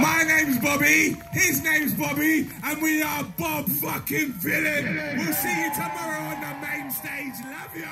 My name's Bobby. His name's Bobby, and we are Bob fucking Vylan. We'll see you tomorrow on the main stage. Love ya.